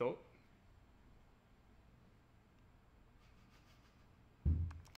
と